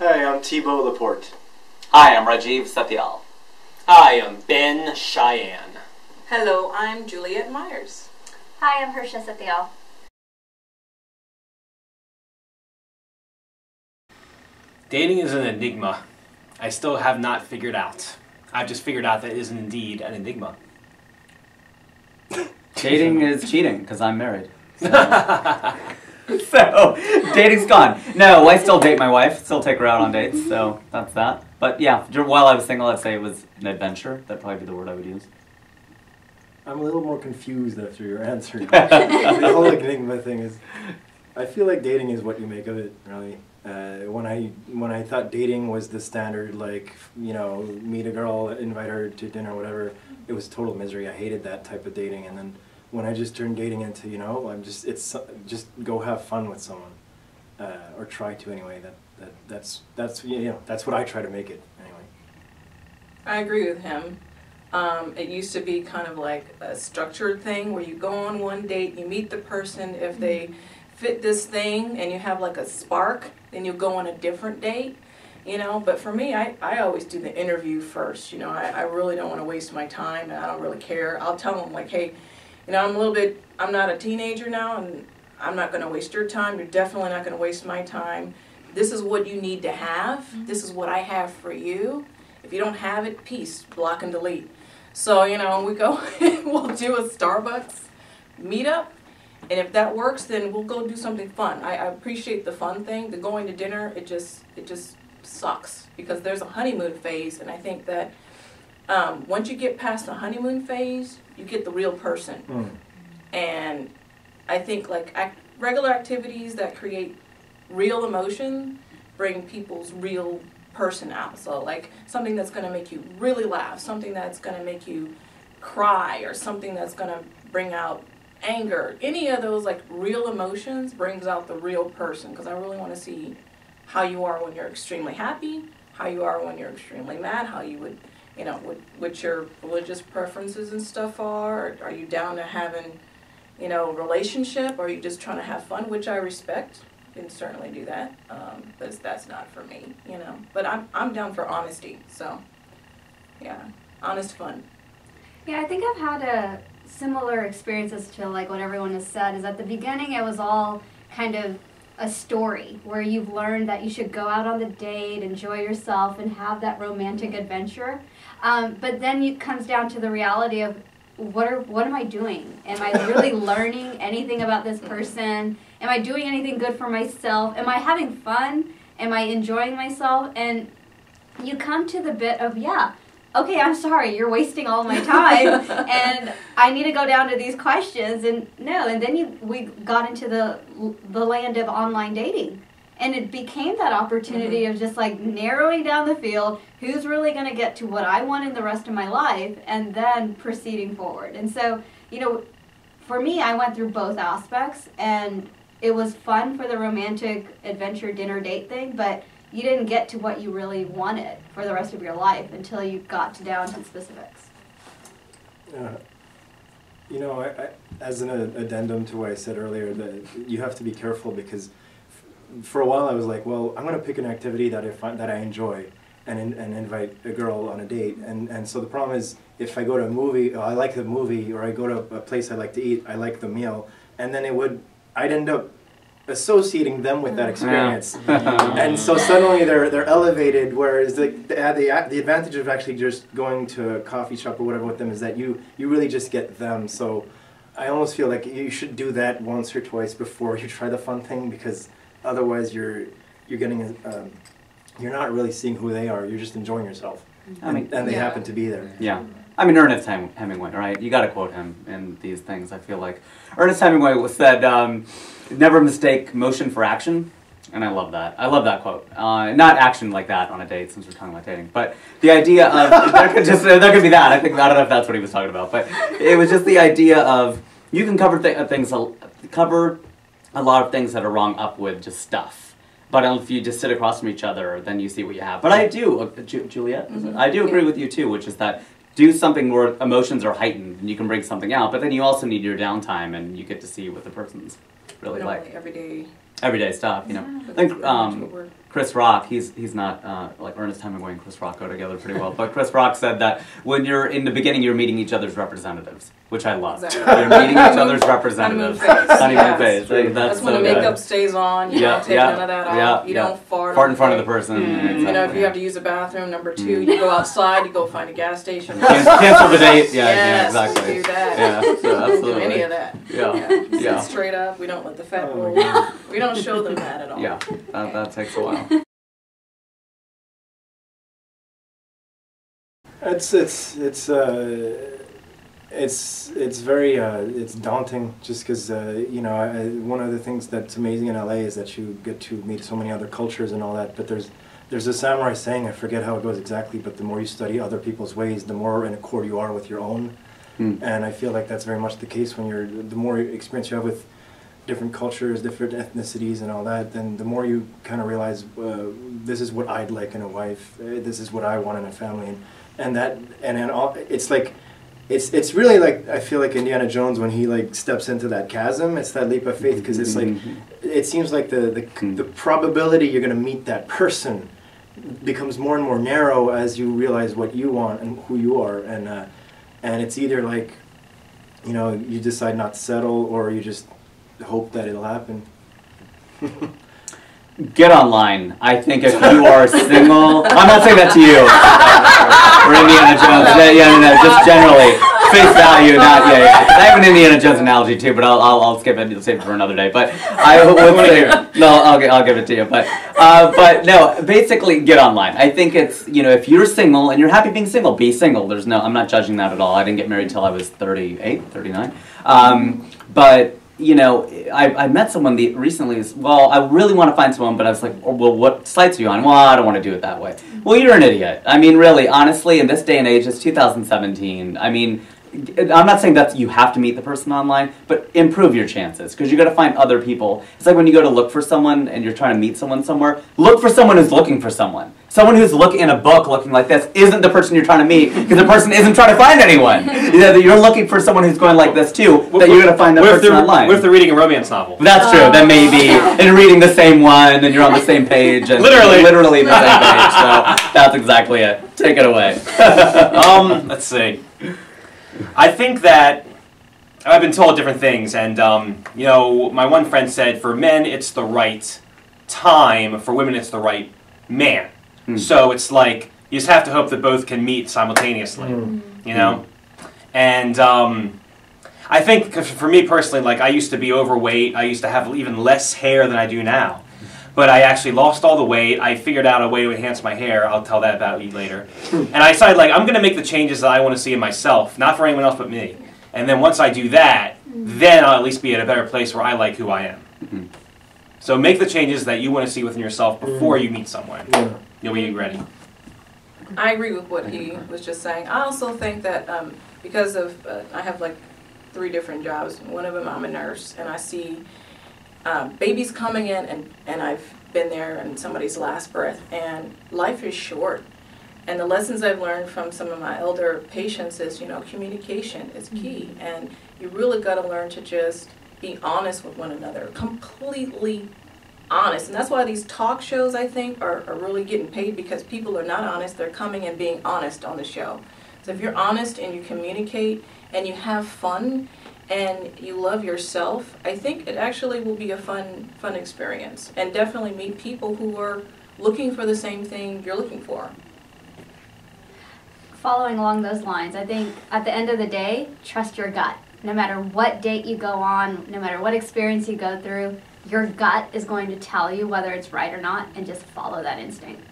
Hi, I'm Thibault Laporte. Hi, I'm Rajiv Satyal. Hi, I'm Ben Cheyenne. Hello, I'm Juliette Myers. Hi, I'm Harsha Satyal. Dating is an enigma. I still have not figured out. I've just figured out that it is indeed an enigma. Dating is cheating because I'm married. So, dating's gone. No, I still date my wife. Still take her out on dates. So that's that. But yeah, while I was single, I'd say it was an adventure. That'd probably be the word I would use. I'm a little more confused after your answer. the whole enigma thing is, I feel like dating is what you make of it, really. Uh, when I when I thought dating was the standard, like you know, meet a girl, invite her to dinner, whatever, it was total misery. I hated that type of dating. And then when I just turned dating into, you know, I'm just it's just go have fun with someone, uh, or try to anyway. That, that that's that's you know that's what I try to make it anyway. I agree with him. Um, it used to be kind of like a structured thing where you go on one date, you meet the person, if they fit this thing and you have like a spark, then you go on a different date. You know, but for me, I, I always do the interview first. You know, I, I really don't want to waste my time and I don't really care. I'll tell them, like, hey, you know, I'm a little bit, I'm not a teenager now and I'm not going to waste your time. You're definitely not going to waste my time. This is what you need to have. This is what I have for you. If you don't have it, peace, block and delete. So, you know, we go, we'll do a Starbucks meetup. And if that works, then we'll go do something fun. I, I appreciate the fun thing. The going to dinner, it just, it just sucks because there's a honeymoon phase. And I think that um, once you get past the honeymoon phase, you get the real person. Mm. And I think like act, regular activities that create real emotion bring people's real person out. So like something that's going to make you really laugh, something that's going to make you cry, or something that's going to bring out anger. Any of those like real emotions brings out the real person because I really want to see how you are when you're extremely happy, how you are when you're extremely mad, how you would, you know, what, what your religious preferences and stuff are. Are you down to having, you know, relationship, or are you just trying to have fun, which I respect. Can certainly do that, um, but that's not for me, you know. But I'm I'm down for honesty, so yeah, honest fun. Yeah, I think I've had a similar experiences to like what everyone has said. Is at the beginning it was all kind of a story where you've learned that you should go out on the date, enjoy yourself, and have that romantic adventure. Um, but then it comes down to the reality of what are what am I doing? Am I really learning anything about this person? Am I doing anything good for myself? Am I having fun? Am I enjoying myself? And you come to the bit of yeah, okay, I'm sorry, you're wasting all my time, and I need to go down to these questions. And no, and then you we got into the the land of online dating, and it became that opportunity mm-hmm. of just like narrowing down the field. Who's really going to get to what I want in the rest of my life, and then proceeding forward. And so, you know, for me, I went through both aspects, and it was fun for the romantic adventure dinner date thing, but you didn't get to what you really wanted for the rest of your life until you got to down to specifics. Uh, you know, I, I, as an addendum to what I said earlier, that you have to be careful because for a while I was like, well, I'm going to pick an activity that I find, that I enjoy and in, and invite a girl on a date. And and so the problem is, if I go to a movie, oh, I like the movie, or I go to a place I like to eat, I like the meal, and then it would, I'd end up associating them with that experience. Mm-hmm. and so suddenly they're they're elevated. Whereas the the uh, the, uh, the advantage of actually just going to a coffee shop or whatever with them is that you you really just get them. So I almost feel like you should do that once or twice before you try the fun thing because otherwise you're you're getting um, you're not really seeing who they are. You're just enjoying yourself, I mean, and, and they Yeah. happen to be there. Yeah. I mean, Ernest Hem- Hemingway, right? You got to quote him in these things. I feel like Ernest Hemingway said, um, "Never mistake motion for action," and I love that. I love that quote. Uh, not action like that on a date, since we're talking about dating, but the idea of there could just there could be that. I think I don't know if that's what he was talking about, but it was just the idea of you can cover th- things, cover a lot of things that are wrong up with just stuff. But if you just sit across from each other, then you see what you have. But I do, uh, Ju- Juliette, it? I do agree with you too, which is that do something where emotions are heightened and you can bring something out, but then you also need your downtime and you get to see what the person's really Normally like. everyday. Everyday stuff, you know. I think, um, Chris Rock, he's he's not uh, like Ernest Hemingway and Chris Rock go together pretty well, but Chris Rock said that when you're in the beginning, you're meeting each other's representatives, which I love. Exactly. You're meeting each other's representatives. honeymoon phase, Honeymoon yes. phase. Like, that's That's when so the good. makeup stays on. You Yeah, don't take yeah, none of that yeah, off. You yeah. don't fart. Fart in front of the person. Mm. You know, if you have to use a bathroom, number two, Mm. you go outside, you go find a gas station. Can- cancel the date. Yeah, yes, yeah, exactly. do that. Yeah, so We don't absolutely. any of that. Yeah, Sit yeah, straight up. We don't let the fat Oh my roll. God. We don't show them that at all. yeah. That, that takes a while. It's it's it's uh, it's it's very uh, it's daunting just because uh, you know I, one of the things that's amazing in LA is that you get to meet so many other cultures and all that. But there's there's a samurai saying I forget how it goes exactly, but the more you study other people's ways, the more in accord you are with your own. Hmm. And I feel like that's very much the case when you're the more experience you have with different cultures, different ethnicities, and all that, then the more you kind of realize uh, this is what I'd like in a wife. Uh, this is what I want in a family, and and that and then all, it's like. It's, it's really like I feel like Indiana Jones when he like steps into that chasm. It's that leap of faith because it's like it seems like the, the, Mm. the probability you're going to meet that person becomes more and more narrow as you realize what you want and who you are and uh, and it's either like you know you decide not to settle or you just hope that it'll happen Get online. I think if you are single, I'm not saying that to you. or Indiana Jones. Yeah, yeah, no, no, just generally. Face value, not, yeah, yeah. I have an Indiana Jones analogy too, but I'll, I'll, I'll skip it and save it for another day. But I would say, no, I'll, I'll give it to you. But, uh, but no, basically get online. I think it's, you know, if you're single and you're happy being single, be single. There's no, I'm not judging that at all. I didn't get married till I was 38, 39. Um, but you know, I, I met someone the, recently. Well, I really want to find someone, but I was like, oh, well, what sites are you on? Well, I don't want to do it that way. Well, you're an idiot. I mean, really, honestly, in this day and age, it's 2017. I mean, I'm not saying that you have to meet the person online, but improve your chances because you got to find other people. It's like when you go to look for someone and you're trying to meet someone somewhere. Look for someone who's looking for someone. Someone who's looking in a book looking like this isn't the person you're trying to meet because the person isn't trying to find anyone. You know, You're looking for someone who's going like this too. That you're gonna find that what if person they're, online. What if they're reading a romance novel? That's true. Then maybe and reading the same one, and you're on the same page, and Literally. literally the same page. So that's exactly it. Take it away. um, let's see. I think that I've been told different things, and um, you know, my one friend said for men it's the right time, for women it's the right man. Hmm. So it's like you just have to hope that both can meet simultaneously. Mm. You know, and um, I think for me personally, like I used to be overweight. I used to have even less hair than I do now. But I actually lost all the weight. I figured out a way to enhance my hair. I'll tell that about you later. And I decided, like, I'm going to make the changes that I want to see in myself, not for anyone else but me. And then once I do that, then I'll at least be at a better place where I like who I am. Mhm. So make the changes that you want to see within yourself before you meet someone. yeah. You'll be ready. I agree with what he was just saying. I also think that um, because of uh, I have like three different jobs. One of them I'm a nurse, and I see um, babies coming in, and and I've been there in somebody's last breath. And life is short. And the lessons I've learned from some of my elder patients is, you know, communication is key, and you really got to learn to just be honest with one another, completely honest. And that's why these talk shows, I think, are, are really getting paid because people are not honest. They're coming and being honest on the show. So if you're honest and you communicate and you have fun and you love yourself, I think it actually will be a fun, fun experience. And definitely meet people who are looking for the same thing you're looking for. Following along those lines, I think at the end of the day, trust your gut. No matter what date you go on, no matter what experience you go through, your gut is going to tell you whether it's right or not, and just follow that instinct.